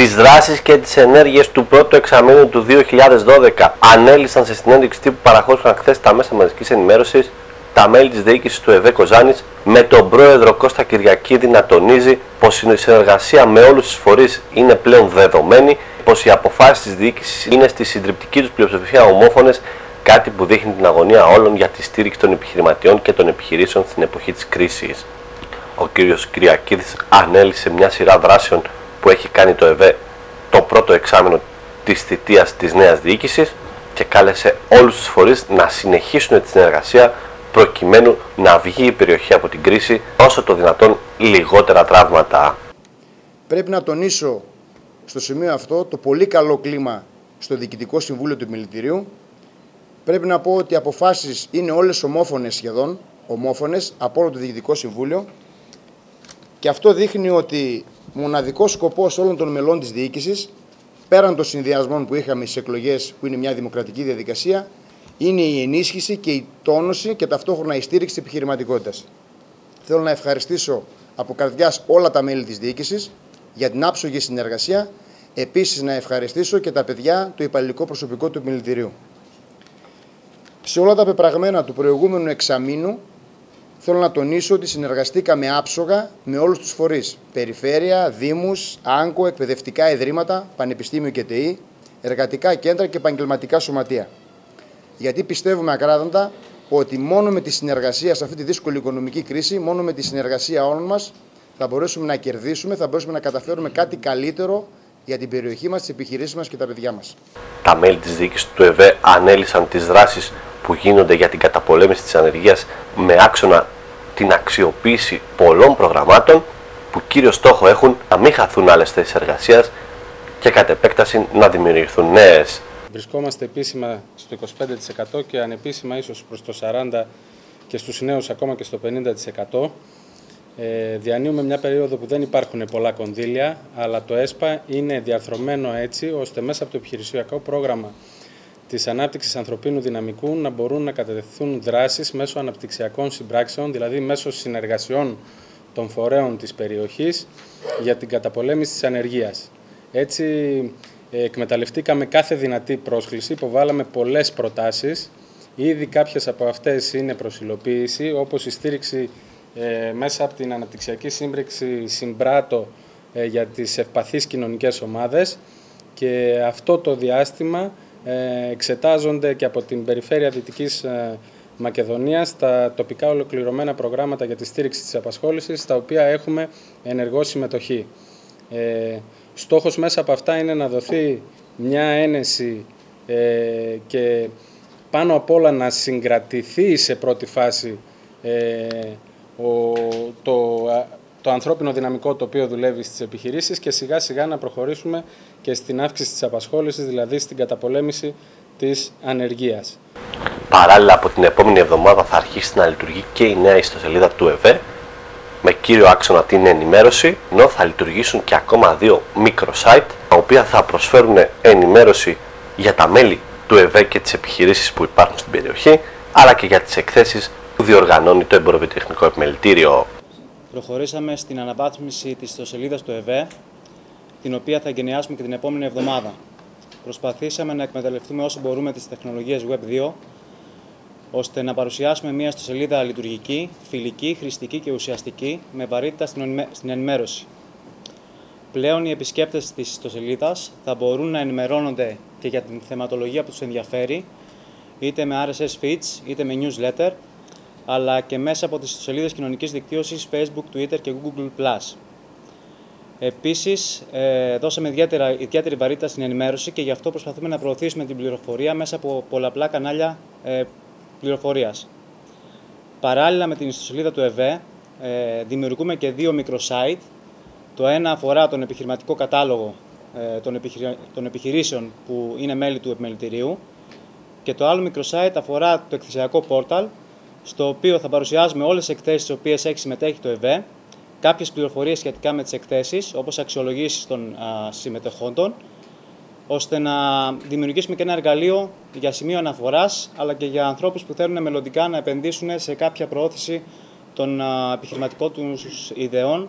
τις δράσεις και τις ενέργειες του πρώτου εξαμήνου του 2012 ανέλησαν σε συνέντευξη τύπου που παραχώρησαν χθες τα μέσα μαζικής ενημέρωσης τα μέλη της διοίκησης του ΕΒΕ Κοζάνης με τον πρόεδρο Κώστα Κυριακίδη να τονίζει πως η συνεργασία με όλους τους φορείς είναι πλέον δεδομένη, πως οι αποφάσεις της διοίκησης είναι στη συντριπτική τους πλειοψηφία ομόφωνες κάτι που δείχνει την αγωνία όλων για τη στήριξη των επιχειρηματιών και των επιχειρήσεων στην εποχή της κρίσης. Ο κ. Κυριακίδης ανέλησε μια σειρά δράσεων που έχει κάνει το ΕΒΕ το πρώτο εξάμεινο της θητείας της νέας διοίκησης και κάλεσε όλους τους φορείς να συνεχίσουν τη συνεργασία προκειμένου να βγει η περιοχή από την κρίση όσο το δυνατόν λιγότερα τραύματα. Πρέπει να τονίσω στο σημείο αυτό το πολύ καλό κλίμα στο Διοικητικό Συμβούλιο του Μιλητηρίου. Πρέπει να πω ότι οι αποφάσεις είναι όλες ομόφωνες σχεδόν, ομόφωνες από όλο το Διοικητικό Συμβούλιο και αυτό δείχνει ότι μοναδικός σκοπός όλων των μελών της διοίκησης πέραν των συνδυασμών που είχαμε στις εκλογές που είναι μια δημοκρατική διαδικασία είναι η ενίσχυση και η τόνωση και ταυτόχρονα η στήριξη της επιχειρηματικότητας. Θέλω να ευχαριστήσω από καρδιάς όλα τα μέλη της διοίκησης για την άψογη συνεργασία. Επίσης να ευχαριστήσω και τα παιδιά, το υπαλληλικό προσωπικό του μιλητηρίου. Σε όλα τα πεπραγμένα του προηγούμενου εξαμήνου θέλω να τονίσω ότι συνεργαστήκαμε άψογα με όλους τους φορείς. Περιφέρεια, Δήμους, Άγκο, εκπαιδευτικά ιδρύματα, Πανεπιστήμιο και ΤΕΗ, εργατικά κέντρα και επαγγελματικά σωματεία γιατί πιστεύουμε ακράδαντα ότι μόνο με τη συνεργασία σε αυτή τη δύσκολη οικονομική κρίση, μόνο με τη συνεργασία όλων μας θα μπορέσουμε να κερδίσουμε, θα μπορέσουμε να καταφέρουμε κάτι καλύτερο για την περιοχή μας, τις επιχειρήσεις μας και τα παιδιά μας. Τα μέλη της διοίκησης του ΕΒΕ ανέλησαν τις δράσεις που γίνονται για την καταπολέμηση της ανεργίας με άξονα την αξιοποίηση πολλών προγραμμάτων που κύριο στόχο έχουν να μην χαθούν άλλες θέσεις εργασίας και κατ' επέκταση να δημιουργηθούν νέες Βρισκόμαστε επίσημα στο 25% και ανεπίσημα ίσως προς το 40% και στους νέους ακόμα και στο 50%. Ε, διανύουμε μια περίοδο που δεν υπάρχουν πολλά κονδύλια, αλλά το ΕΣΠΑ είναι διαρθρωμένο έτσι, ώστε μέσα από το επιχειρησιακό πρόγραμμα της ανάπτυξης ανθρωπίνου δυναμικού να μπορούν να κατευθυνθούν δράσεις μέσω αναπτυξιακών συμπράξεων, δηλαδή μέσω συνεργασιών των φορέων της περιοχής για την καταπολέμηση της ανεργίας. Έτσι, εκμεταλλευτήκαμε κάθε δυνατή πρόσκληση, υποβάλαμε πολλές προτάσεις. Ήδη κάποιες από αυτές είναι προσιλοποίηση, όπως η στήριξη ε, μέσα από την Αναπτυξιακή Σύμπρεξη Συμπράτο ε, για τις ευπαθείς κοινωνικές ομάδες και αυτό το διάστημα ε, εξετάζονται και από την Περιφέρεια Δυτικής Μακεδονίας τα τοπικά ολοκληρωμένα προγράμματα για τη στήριξη της απασχόλησης, στα οποία έχουμε ενεργό συμμετοχή. Στόχος μέσα από αυτά είναι να δοθεί μια ένεση ε, και πάνω απ' όλα να συγκρατηθεί σε πρώτη φάση ε, ο, το, το ανθρώπινο δυναμικό το οποίο δουλεύει στις επιχειρήσεις και σιγά σιγά να προχωρήσουμε και στην αύξηση της απασχόλησης, δηλαδή στην καταπολέμηση της ανεργίας. Παράλληλα από την επόμενη εβδομάδα θα αρχίσει να λειτουργεί και η νέα ιστοσελίδα του ΕΒΕ με κύριο άξονα την ενημέρωση, ενώ θα λειτουργήσουν και ακόμα δύο microsite, τα οποία θα προσφέρουν ενημέρωση για τα μέλη του ΕΒΕ και τις επιχειρήσεις που υπάρχουν στην περιοχή, αλλά και για τις εκθέσεις που διοργανώνει το Εμποροβιτεχνικό Επιμελητήριο. Προχωρήσαμε στην αναβάθμιση της ιστοσελίδας του ΕΒΕ, την οποία θα εγκαινιάσουμε και την επόμενη εβδομάδα. Προσπαθήσαμε να εκμεταλλευτούμε όσο μπορούμε τις τεχνολογίες Web 2 ώστε να παρουσιάσουμε μια ιστοσελίδα λειτουργική, φιλική, χρηστική και ουσιαστική με βαρύτητα στην ενημέρωση. Πλέον οι επισκέπτες της ιστοσελίδας θα μπορούν να ενημερώνονται και για την θεματολογία που τους ενδιαφέρει, είτε με RSS feeds, είτε με newsletter, αλλά και μέσα από τις ιστοσελίδες κοινωνικής δικτύωσης Facebook, Twitter και Google+. Επίσης, ε, δώσαμε ιδιαίτερα, ιδιαίτερη βαρύτητα στην ενημέρωση και γι' αυτό προσπαθούμε να προωθήσουμε την πληροφορία μέσα από πολλαπλά κανάλια ε, πληροφορίας. Παράλληλα με την ιστοσελίδα του ΕΒΕ, ε, δημιουργούμε και δύο microsite. Το ένα αφορά τον επιχειρηματικό κατάλογο ε, των, επιχειρήσεων που είναι μέλη του επιμελητηρίου και το άλλο microsite αφορά το εκθεσιακό πόρταλ, στο οποίο θα παρουσιάζουμε όλες τις εκθέσεις στις οποίες έχει συμμετέχει το ΕΒΕ, κάποιες πληροφορίες σχετικά με τις εκθέσεις, όπως αξιολογήσεις των συμμετεχόντων, ώστε να δημιουργήσουμε και ένα εργαλείο για σημείο αναφοράς, αλλά και για ανθρώπους που θέλουν μελλοντικά να επενδύσουν σε κάποια προώθηση των επιχειρηματικών τους ιδεών,